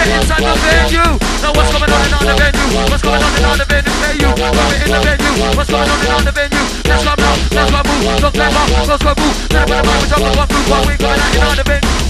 the inside the venue. Now what's going on in on the venue? What's going on in on the venue? Pay you. In the venue. What's going on in on the venue? That's what I'm now. That's what I move. Don't clap up. Don't squabble. Never mind. We're talking about food. What we going on in on the venue?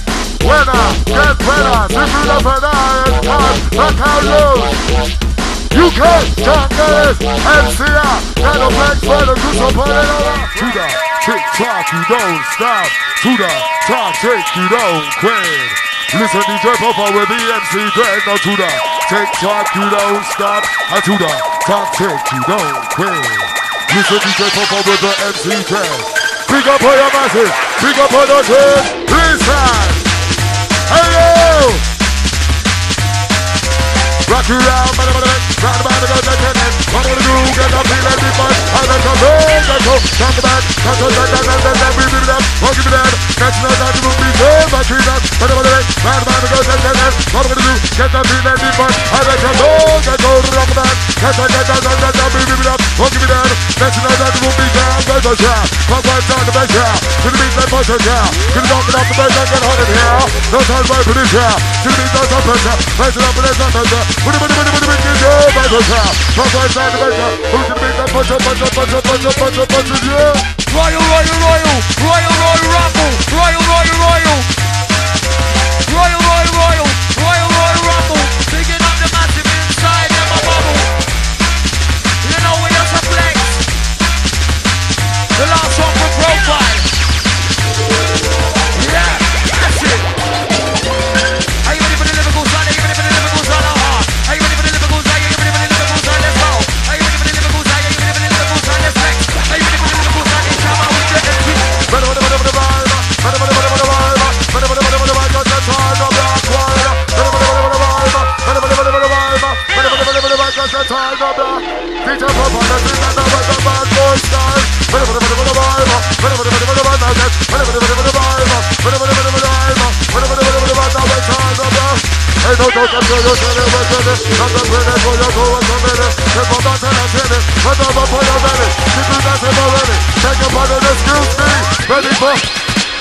Winner, get better, if you love it, I am time, look how loose. UK, Jungle, MCA, got a flag for the crew, so put it over. To the tick tock, you don't stop. To the talk, take you don't quit. Listen, DJ Papa with the MC Dread, now to the tick tock, you don't stop. And to the talk, take you don't quit. Listen, DJ Papa with the MC Dread. Big up all your masses, big up all the team. Not that. But I'm gonna round about the gun, that can end. What do you? Get talk about, talk about, we give it up, we'll give it that one down the the beat, it and get hot in here. The beat, it and it, it, it, down beat, it. Royal, Royal, Royal, Royal, Royal Rumble, Royal, Royal, Royal, Royal, Royal, Royal, Royal, Royal Rumble, picking up the massive inside of my bubble. You know we flex. The last one for profile. Ready for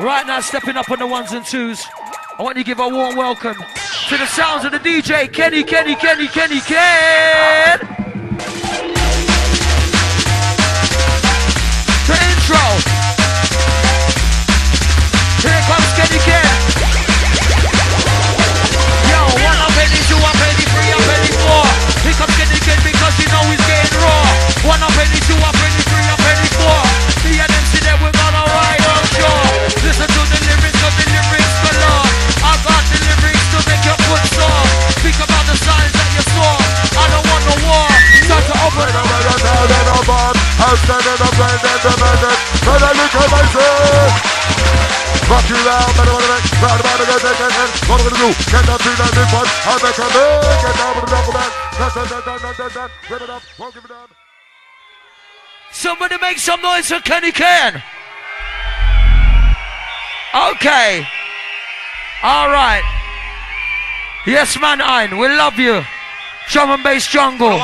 Right now, stepping up on the ones and twos. I want you to give a warm welcome to the sounds of the DJ, Kenny, Kenny, Kenny, Kenny, Ken. The intro. Here comes Kenny Ken. Yo, one up penny, two up penny, three up penny, four. Here comes Kenny Ken because you know he's getting raw. One up penny, two up blended, I'm blended, I'm blended. And I look at myself. You loud, man, what am I? Round about to go, take that hand. What am gonna do? Get down, three, nine, six, one. I make a move. Get down with the double back. That's that, that, that, that, that, that. It up, won't give it down. Somebody make some noise for Kenny Ken. Okay. All right. Yes, man, Ein. We love you. Drum and bass jungle.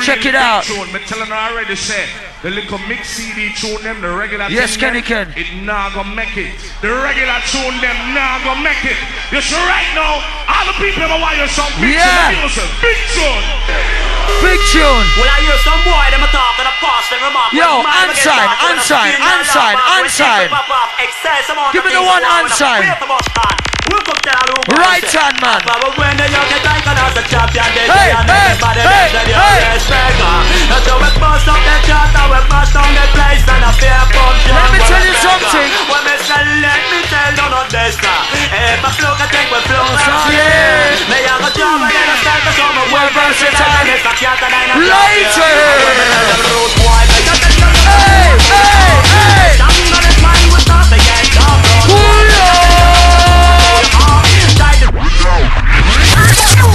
Check it out. Tune. Me telling her already said the little mix CD tune them, the regular Yes, thing Kenny them, Ken. It not gonna make it. The regular tune them not gonna make it. You see right now, all the people them want you some big Yeah. tune. Big tune. Big tune. Well, I hear some boy, them a talk and a pass and remark. Yo, When man get unsigned, dark, when a unsigned, skin and a unsigned, laugh, when unsigned.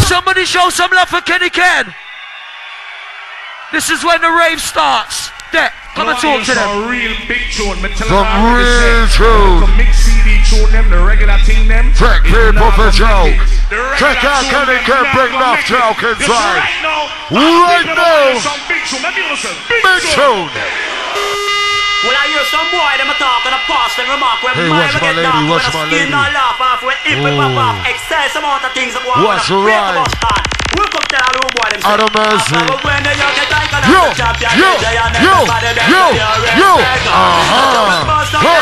Somebody show some love for Kenny Ken. This is when the rave starts. Deck come and talk to them. Some real big tune. Me tell Some them how to real tune. Some mix CD tune them, the regular thing them. Check It's people not for gonna Joe. The regular Check out tune Kenny them Ken not bring gonna enough joke inside. Right now, Right now. Some big tune. Let me listen. Big, Big tune. tune. Well, I hear some boy, them a talk and a pass and remark when Hey, my watch ever my get lady, down, when my a skin lady. not laugh off, when if we pop off, oh. excess amount of things that go on Watch when a the break ride. We'll tell all the boy them say, Out of mercy. after when they young get like an Yo, after champion, yo, they and yo, everybody them yo, say, "You're yo. respect." Uh-huh. So we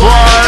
bust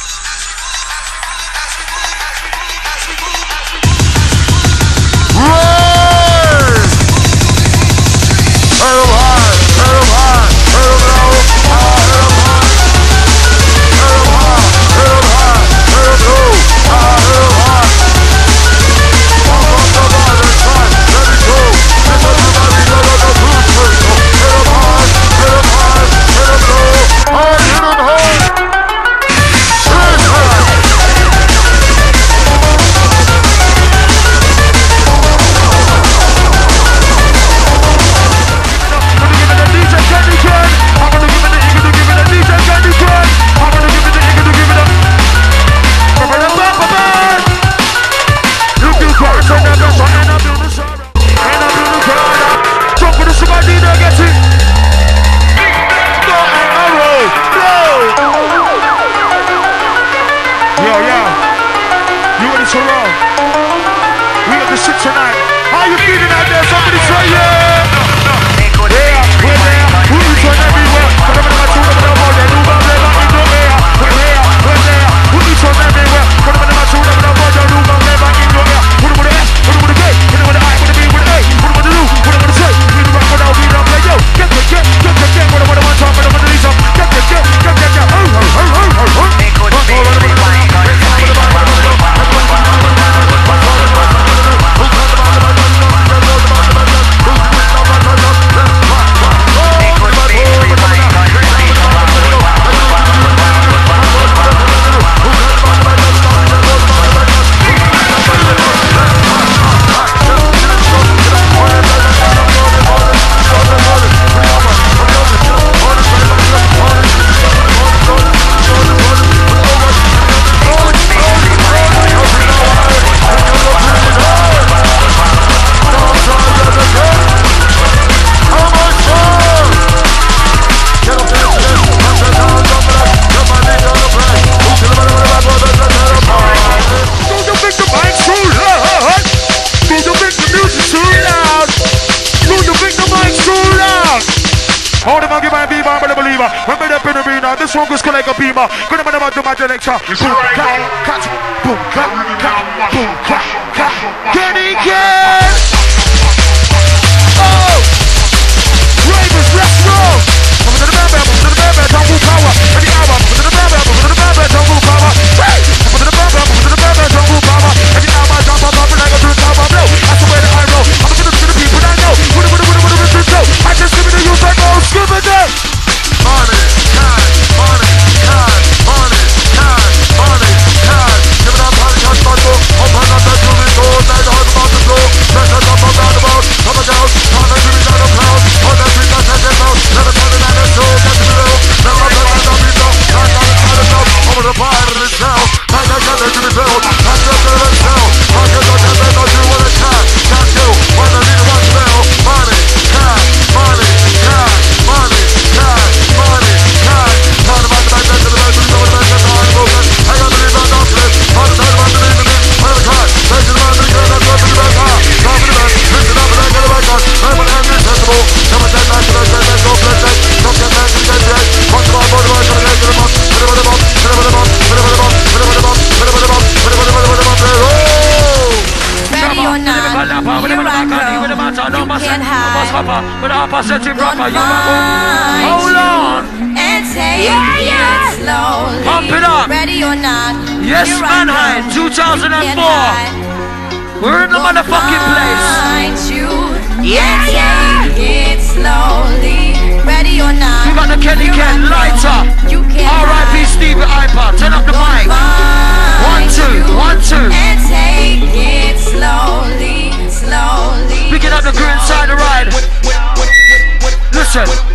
Yeah! set it proper. You Hold on. And say yeah, yeah. It slowly. Pump it up. Ready or not. Yes, Mannheim, 2004. We're in the motherfucking place. You yeah, yeah. It slowly. Ready or not. You got the Kenny Ken light up. R.I.P. Stevie Hyper D. Turn up the mic. One, two, one, two. And take it slowly, slowly. Picking up the grin side the ride. Attention.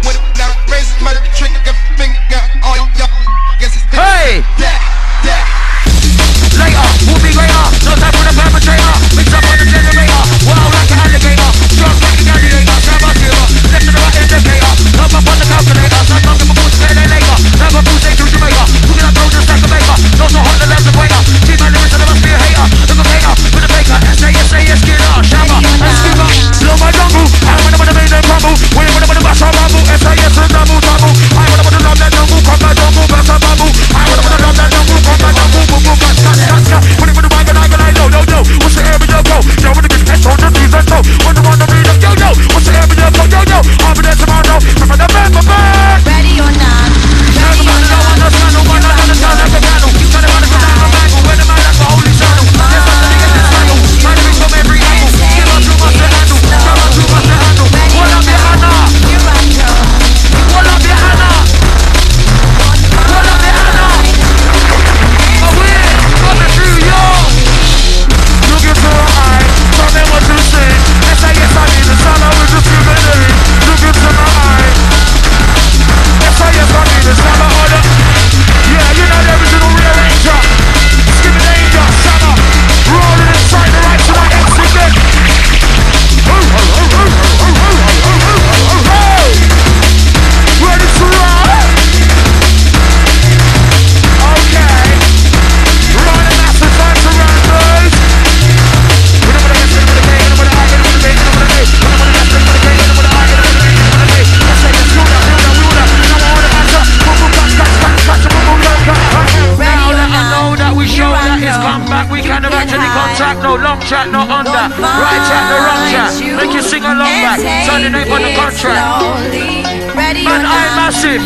it.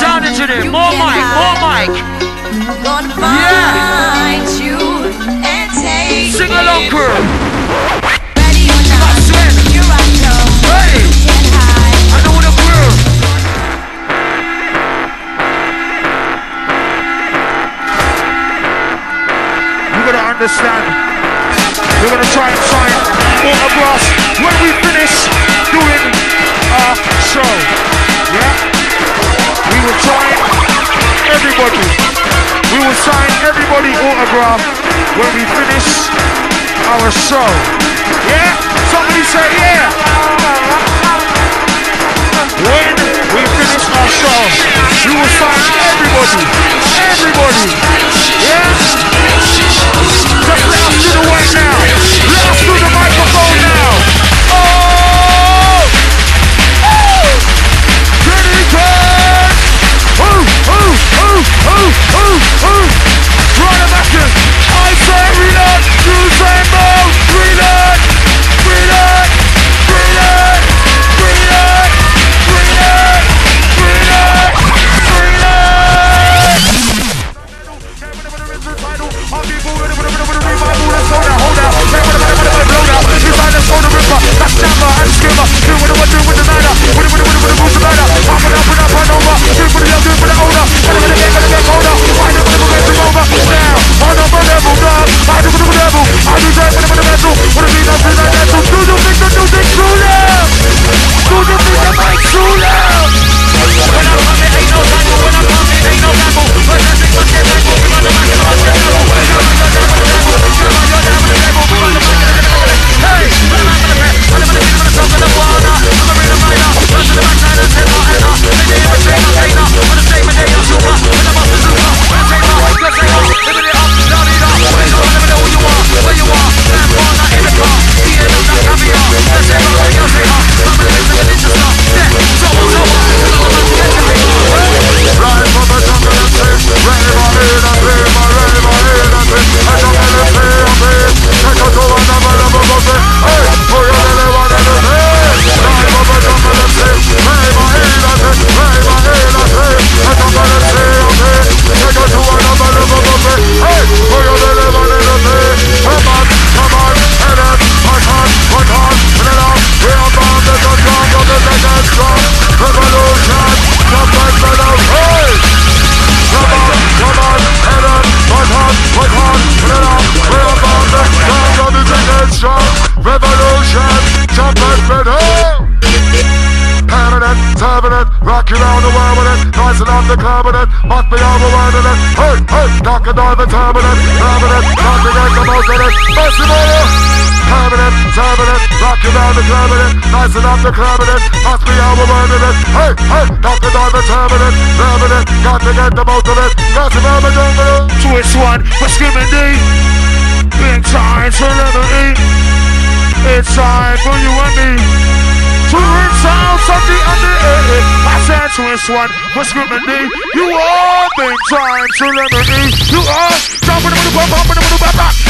Sound it to them. More mic, more mic. Yeah. Sing along, crew. Ready or not. I crew. You gotta understand. We're gonna try everybody. We will sign everybody autograph when we finish our show. Yeah? Somebody say yeah. When we finish our show, we will sign everybody. Everybody. Yeah? Just let us do the work now. Let us do the microphone now. Like the most of it. Massive permanent, turbulent, rocking down the turbulent, nice enough it. Hey, hey, knocking down the turbulent, turbulent, got to get the most of it. Got to the jungle. Twist one for Skibadee. Big time to liberty. It's time for you and me. To rinse out something under it. I said twist one for Skibadee. You are big time liberty. You are jumping in the bump, bumping in the bump,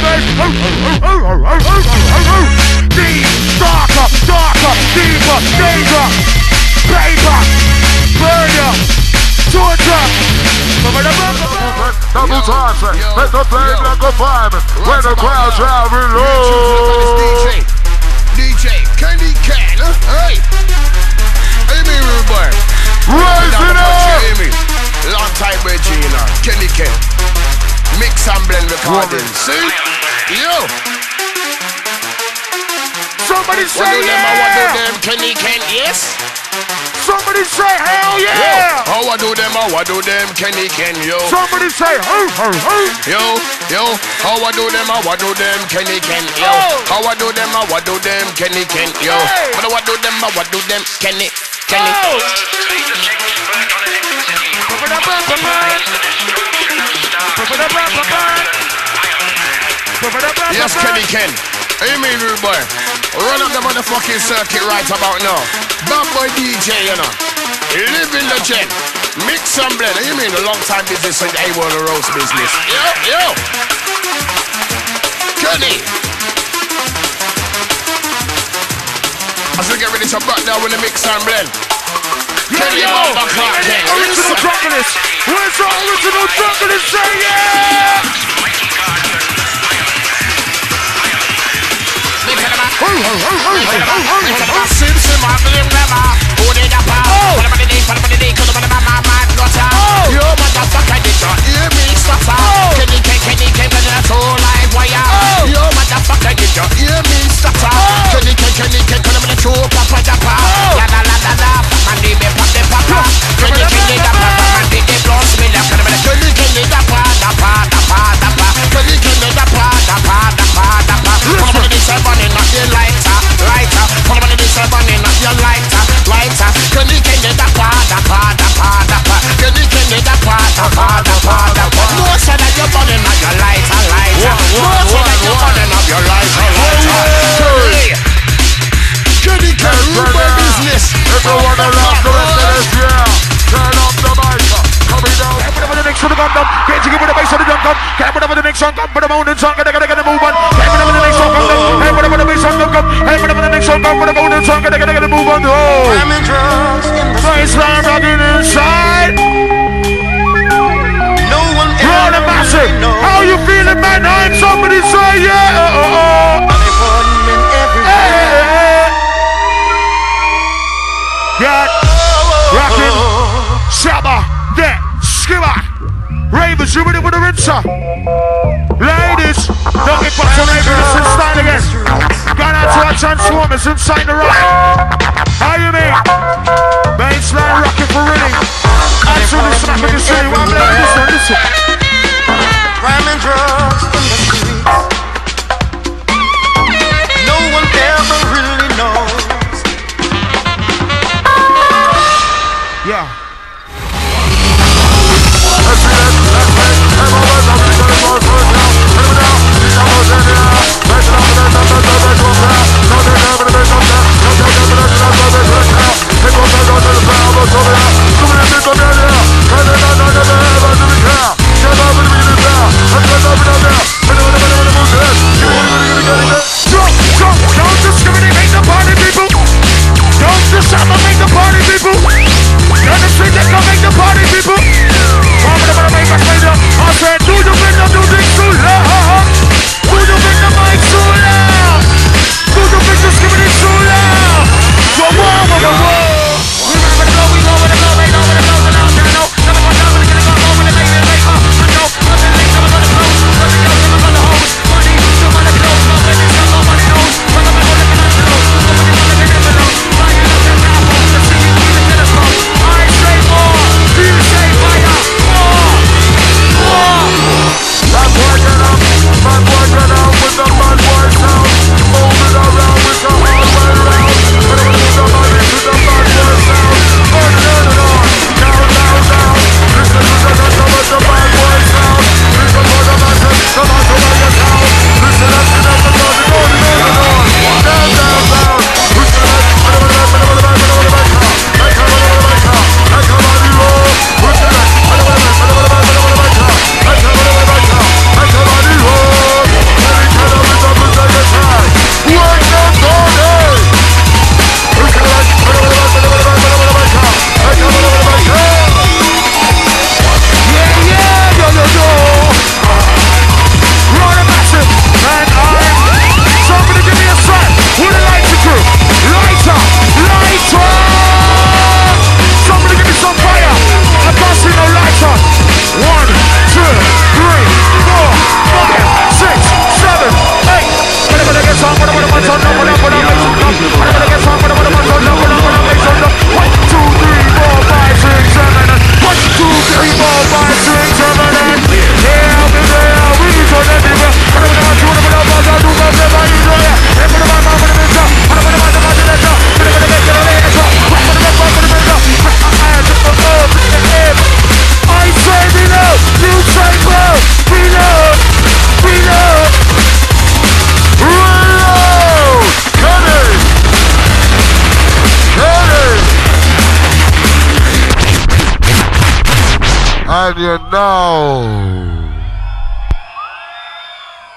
guys. Darker, darker, deeper, danger, It, let the flame like a fireman. When the crowd travel low. DJ, DJ, Kenny Ken, hey. Hey, me, rude boy. Rising up. Jamie. Long time with Gina, Kenny Ken. Mix and blend recording. See? Yo. Somebody What say do them, I what do yeah. them, Kenny Ken, yes? Somebody say hell Yo. yeah. How I do them, I do them, Kenny Ken, yo. Somebody say hoo hoo hoo. Yo, yo, how I do them, I do them, Kenny Ken, yo. How I do them, I do them, Kenny Ken, yo. Hey. What do I do them, I do them, Kenny, Kenny. Yes, Kenny Ken. Hey, me, rude boy. Run up the motherfucking circuit right about now. Bad boy DJ, you know. Live in the gen. Mix and blend. You mean a long time business and I want a roast business. Yo, yo. Kenny. As we get ready to back down with the mix and blend. Kenny yo, Bumper Clark Ken. original drunkenness. Where's the original drunkenness? Say yeah. Sim sim a blim blama Who did a pa Put them on the day, put them on the day Cause them on the mama man gutter You motherfucker did you hear me stutter Kenny Ken, Kenny Ken, cause it's a true live wire You motherfucker did you hear me stutter Kenny Ken, Kenny Ken, cause them on the true papa dappa La la la la la Man di me pop come. Put them on the song, gotta gotta gotta move on. Oh, I'm in drugs in the baseline rocking inside. No one Roll the massive. How you feeling, man? I'm somebody say uh, uh, uh. yeah. Oh, oh, oh. Unemployment everywhere. Hey. Got rocking. Shabba, that skibber. Ravens, you ready for the rinser? Our Transformers inside the rock. How you mean? Baseline rocking for reading. Absolutely smacking the city. One minute, listen, listen. Crime and drugs now.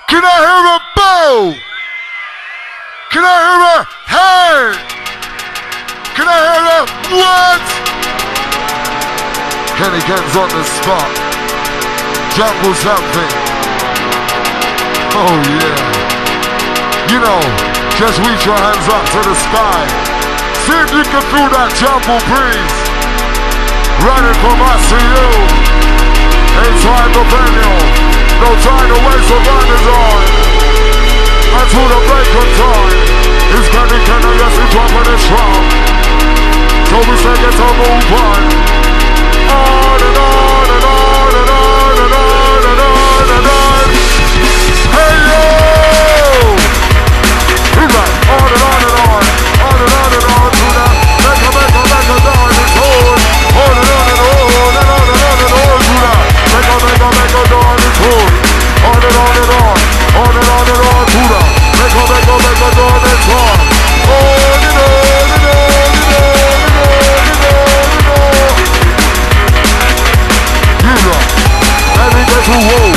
Can I hear a bow? Can I hear a hey? Can I hear a what? Kenny Ken's on the spot. Jungle something. Oh yeah. You know, just reach your hands up to the sky. See if you can feel that jumble breeze. Running from us to you. Inside the venue, no time to waste, the gun is on. And through the bacon time, it's Kenny Kenny, yes, he's dropping his trump. So we say get a move on. Oh. Whoa!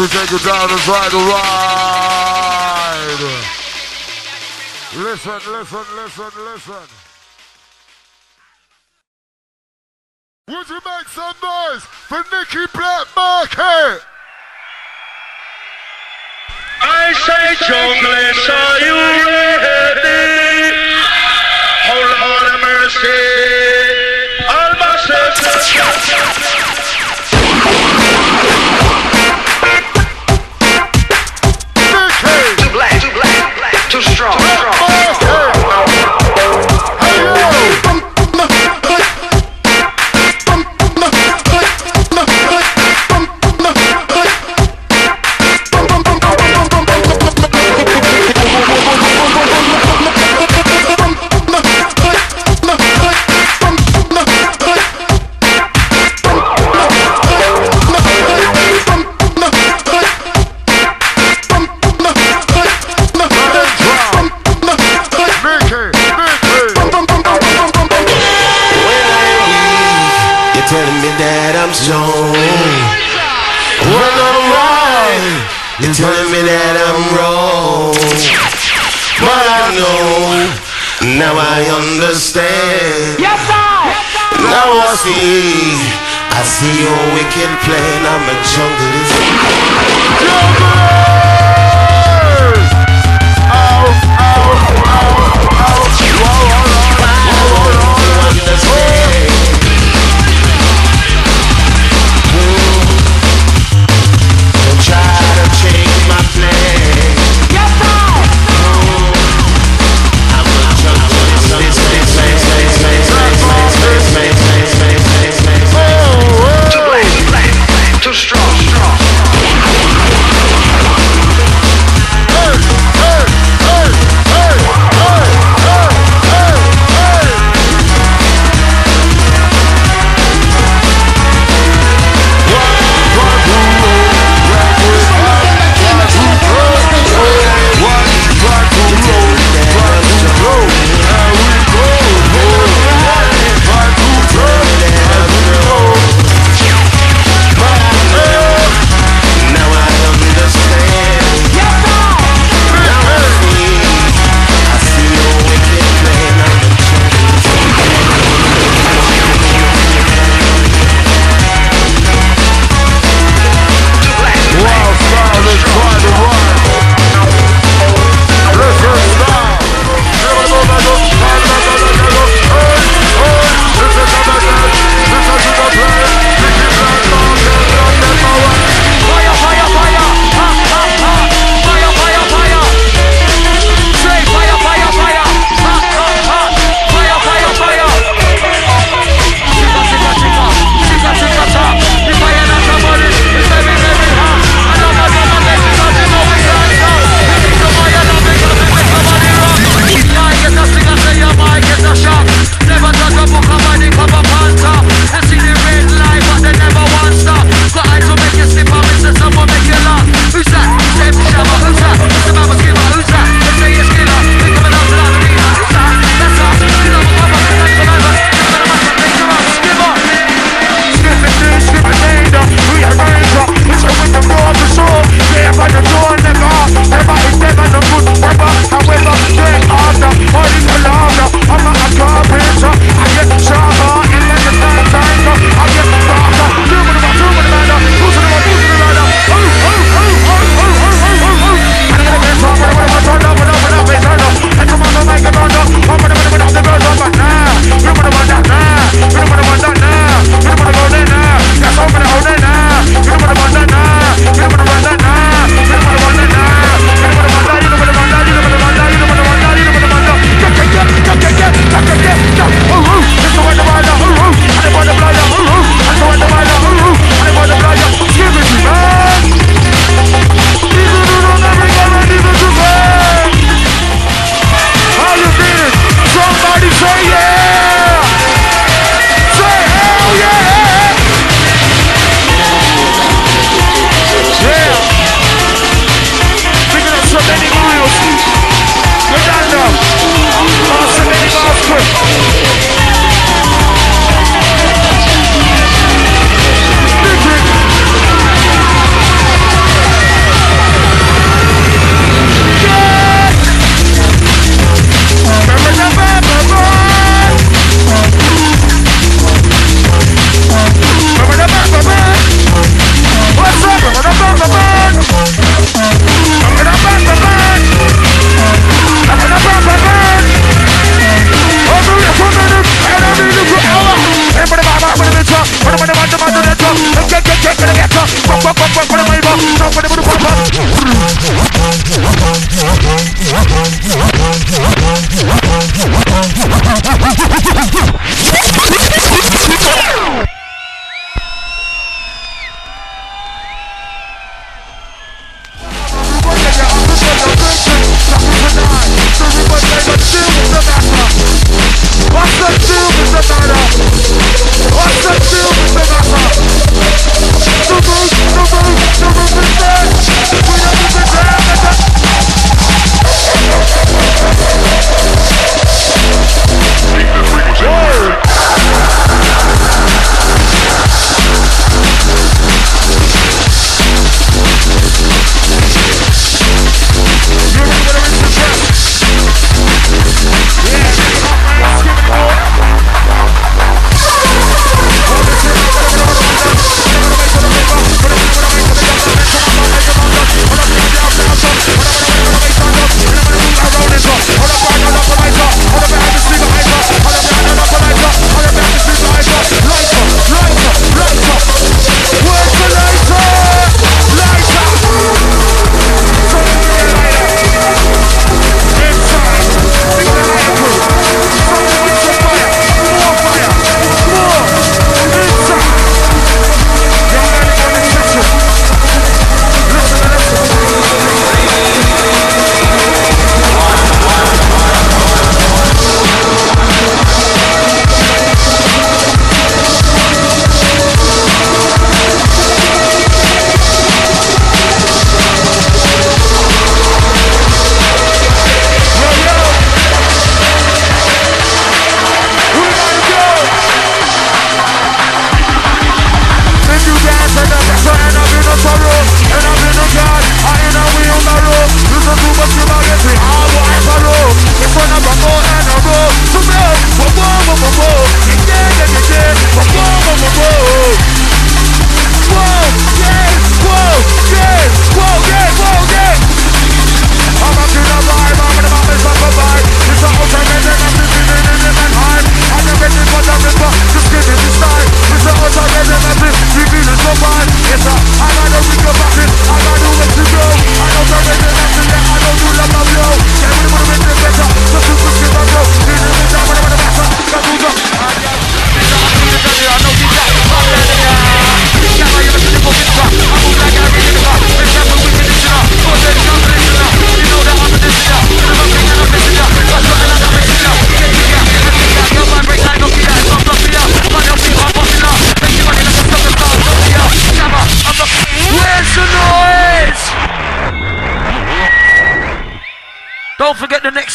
we take it down and try to ride. Listen, listen, listen, listen. Would you make some noise for Nicky Blackmarket? I say, Junglists, are you ready?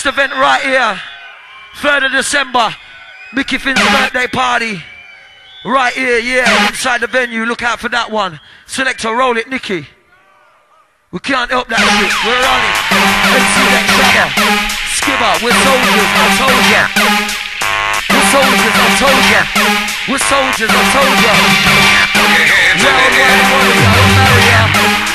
Next event right here. 3rd of December. Mickey Finn's birthday party. Right here, yeah, inside the venue. Look out for that one. Selector, roll it, Nicky. We can't help that shit. We're on it. Let's see that Shabba. Skibber, we're soldiers, I told ya. We're soldiers, I told ya. We're soldiers, I told ya. Worldwide warrior, I'm barrier.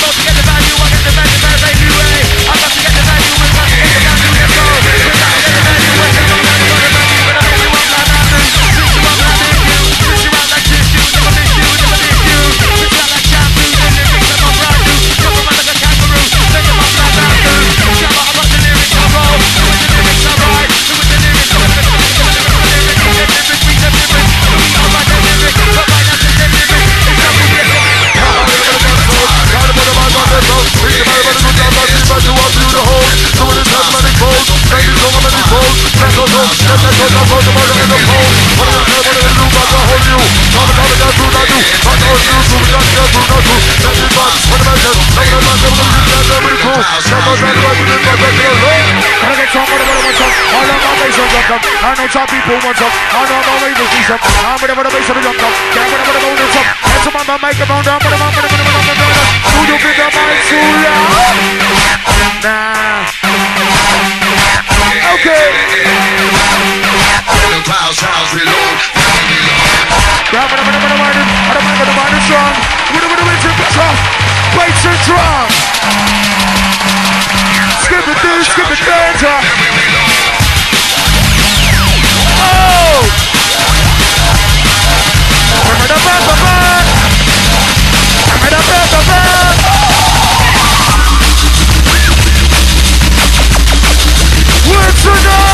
Gotta get some, gotta get some. All of my bass on jump up. I know some people want some. I know my ravers need some. I'm gonna put a bass on the. Yeah, I'm gonna put a bone in some. That's some on my microphone down, put a bone, put a bone, put a bone, put a bone. Who you think the? Nah. Okay. It, skip it. Oh! Name?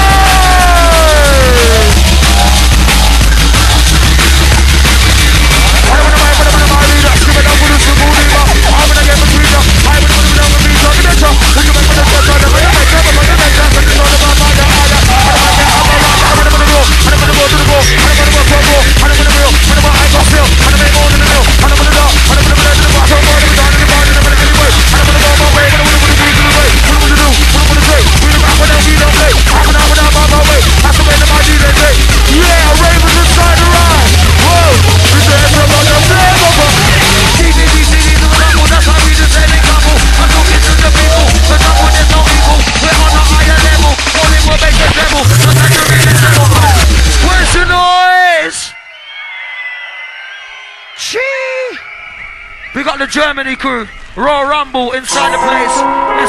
Got the Germany crew. Raw Rumble inside the place.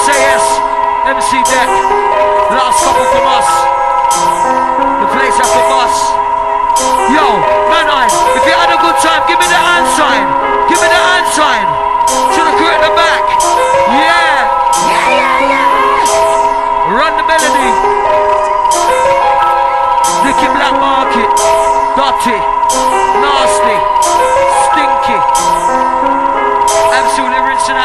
SAS. MC Deck. Last couple from us. The place for us. Yo, man, I, if you had a good time, give me the hand sign. Give me the hand sign.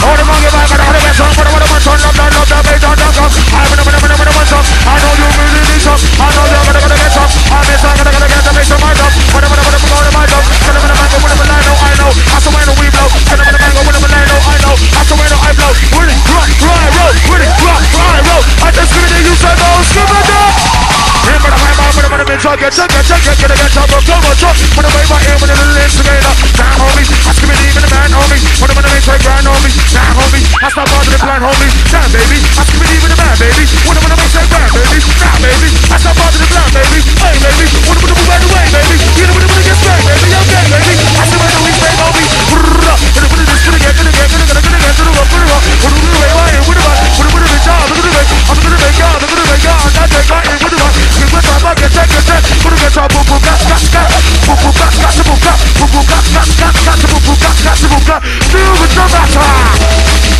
All the monkey vibe and all the best song. Put the one song, love, love, love, love, love, love, love. I put the one one one song. I know you really need some. I know you're gonna gonna get some. I miss I'm gonna gonna get some. Make some my love. Put the one one one on my love. Put the one one one on I know, I know. I saw I know we blow. Put the one one one on I know, I know. I saw I know I blow. With it, rock, rock, roll. With it, rock, rock, roll. I just give it to you, so don't skip it up. Here, but I'm out, but I'm gonna be talking, talking, talking, gonna get some. Go, go, go. Put away my ear, but it'll listen. Down, homie. I skip it even a man, homie. Put the one one one. I stop robbing the plan, homie. Time, baby. I keep it even the mind, baby. When I'm on the make that grind, baby. Nah, baby. I stop robbing the plan, baby. Hey, baby. When I'm on the move out the way, baby. You know what I'm gonna get back, baby. Okay, baby. I see what I'm gonna get, homie. Put it, put it, this, put it, get, put it, get, put it, get, put it, get, put it, put it, put it, put it, put it, put it, put it, put it, I'm gonna make y'all, I'm gonna make y'all, I'm gonna make y'all, I'm gonna make y'all, I'm gonna make y'all, I'm gonna make y'all, I'm gonna make y'all, I'm gonna make y'all, Boom, boom, got, got, got, got, boom, boom, got, got, got, boom, boom, got, got, boom, got. Feel the drum, that's high.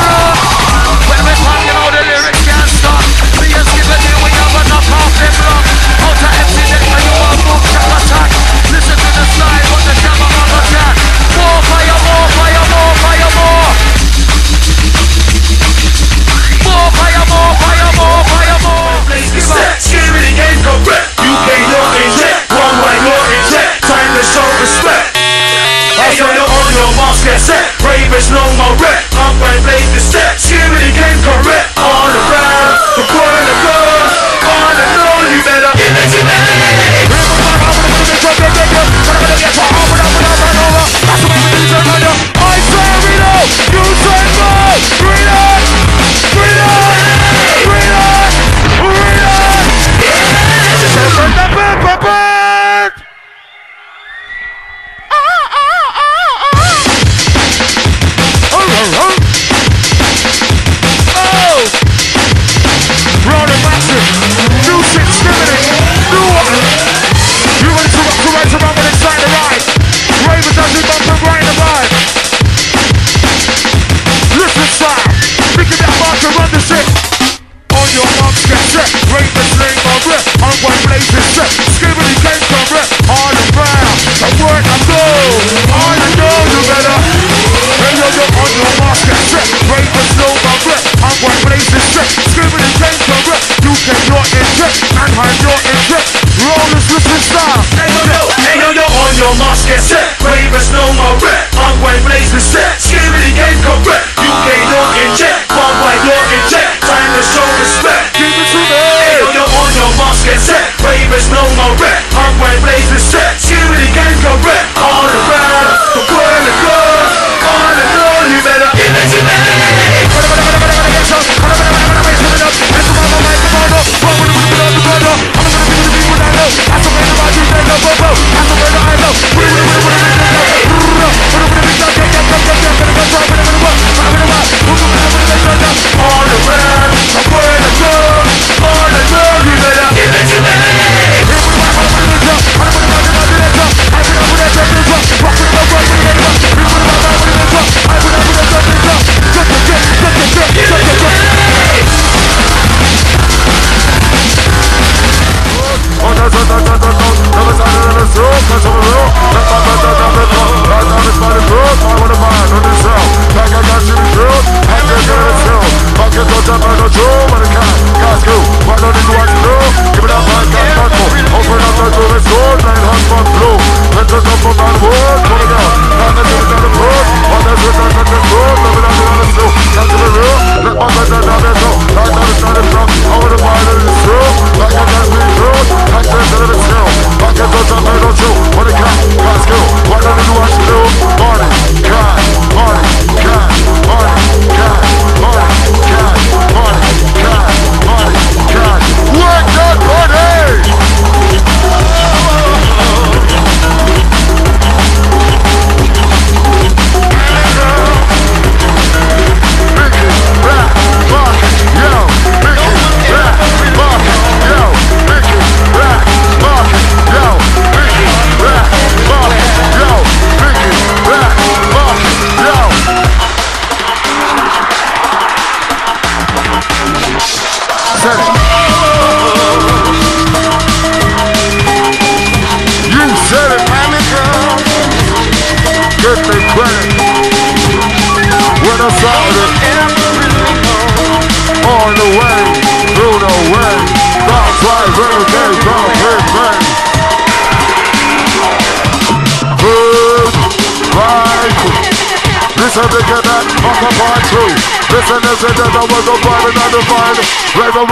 bitch know my rap. I'm right, blaze the step. ain't really came correct.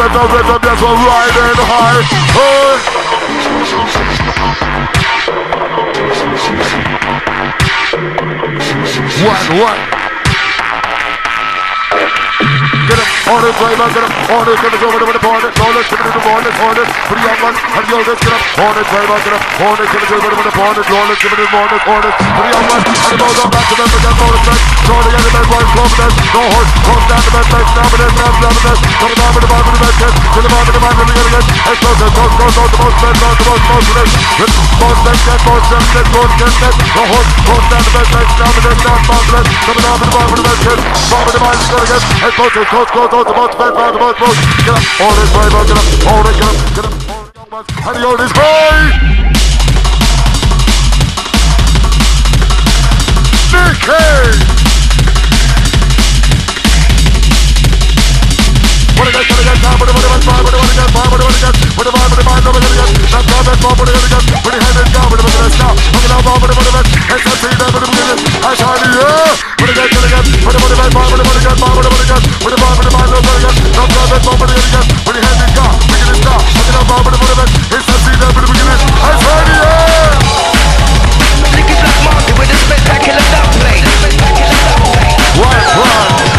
Rhythm, rhythm, yes, we're riding high. One, one. drivers get up. Hornets drivers over to the Hornets. Hornets coming to the Hornets. Hornets pretty young one. And the oldest get up. Hornets drivers get up. Hornets coming over to the Hornets. Hornets coming to the Hornets. Hornets pretty young one. And the ball's on back to them again. Hornets back. Jordan and the bed wide club this. No horse. Comes down to bed. Next down to bed. Down to bed. To the bottom of the bottom of the bed. To the bottom of the bottom of the bed. It's close. It's close. Close. Close. Most bed. Most most most of this. Most bed. Get most bed. Get most bed. Get no horse. Comes down to bed. Next down to bed. Down to bed. To the bottom of the bottom of the bed. Bottom of the bottom of the bed. It's close. It's close. Close. Close. Most boats, boats, boats, boats, boats. Get up, hold it, boy, boat, get up, hold it, get up, get up, hold it, boat, and he hold his boy. DK. What? What?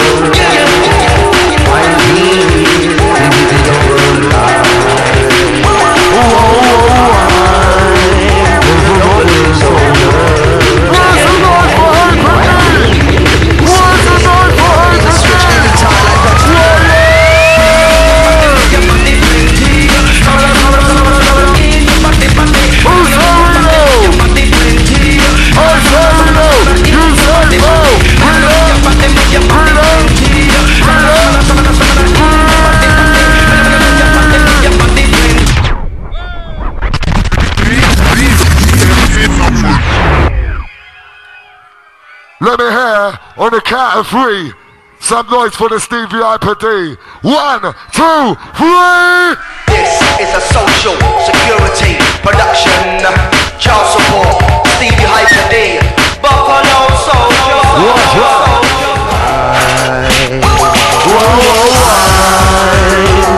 count of three. Some noise for the Stevie Hyper D. One, two, three. This is a social security production. Child support, Stevie Hyper D. Buffalo Soldier.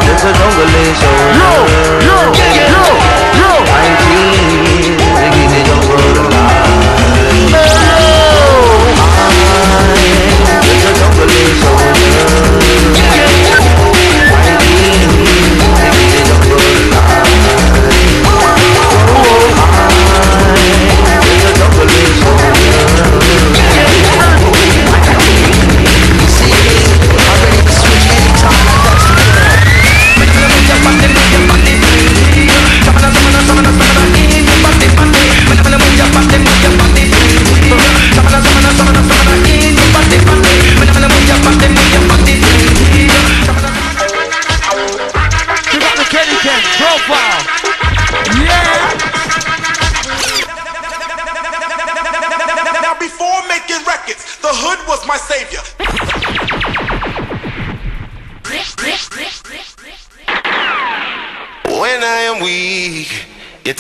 It's a jungle is over. Yo, yo, yo,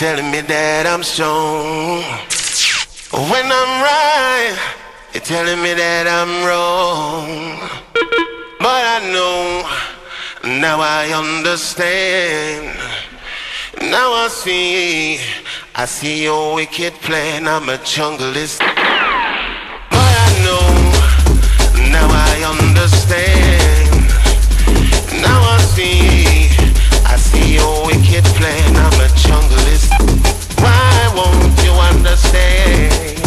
telling me that I'm strong. When I'm right, you're telling me that I'm wrong. But I know, now I understand. Now I see, I see your wicked plan. I'm a junglist. But I know, now I understand. Now I see, I see your wicked plan won't you understand?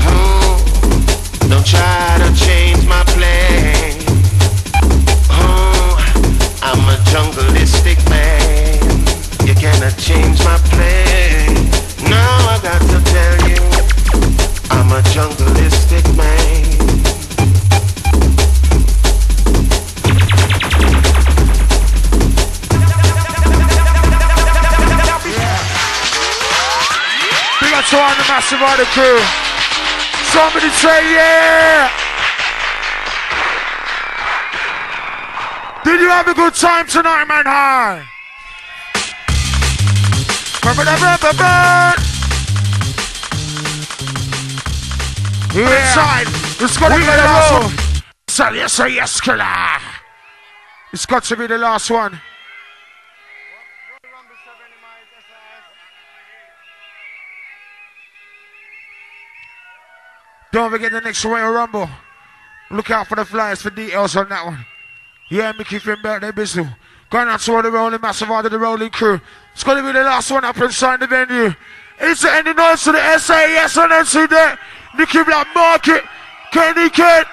Hmm, don't try to change my plan. Oh, I'm a jungleistic man. You cannot change my plan. Now I got to tell you, I'm a jungleistic man. To all the massive other crew. Somebody say yeah. Did you have a good time tonight, man? Hi. Yeah. Inside. It's got to be the last one. So yes, yes, killer. It's got to be the last one. Don't forget the next Royal Rumble. Look out for the flyers for details on that one. Yeah, Mickey Finn birthday business. Going out to all the rolling massive out of the rolling crew. It's to be the last one up inside the venue. It's the ending noise to the SAS and NC there. Nicky Blackmarket. Kenny Ken.